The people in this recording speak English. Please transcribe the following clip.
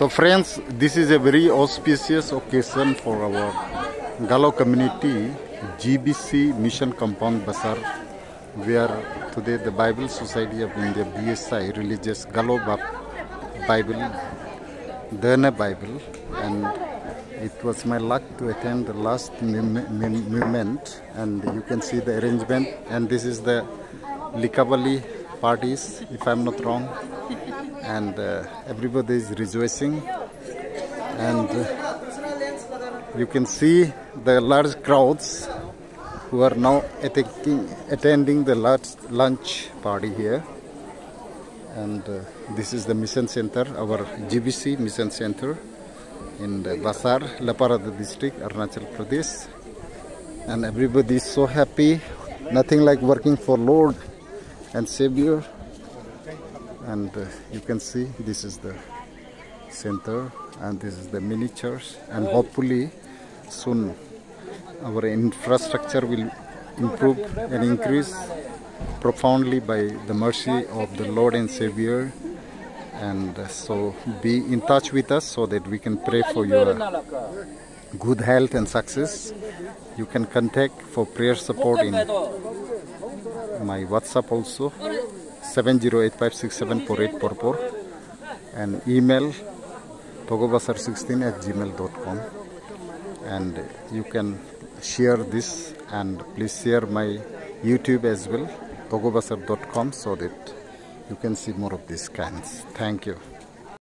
So friends, this is a very auspicious occasion for our Galo community GBC Mission Compound Basar where today the Bible Society of India BSI religious Galo Bible, Dana Bible and it was my luck to attend the last movement and you can see the arrangement and this is the Likavali parties if I'm not wrong and uh, everybody is rejoicing. And uh, you can see the large crowds who are now attacking, attending the large lunch party here. And uh, this is the mission center our GBC mission center in the Basar, Leparada district, Arunachal Pradesh. And everybody is so happy. Nothing like working for Lord and Savior and uh, you can see this is the center and this is the mini church and hopefully soon our infrastructure will improve and increase profoundly by the mercy of the Lord and Savior. And uh, so be in touch with us so that we can pray for your good health and success. You can contact for prayer support in my whatsapp also 7085674844 and email togobasar16 at gmail.com and you can share this and please share my youtube as well togobasar.com so that you can see more of these kinds. Thank you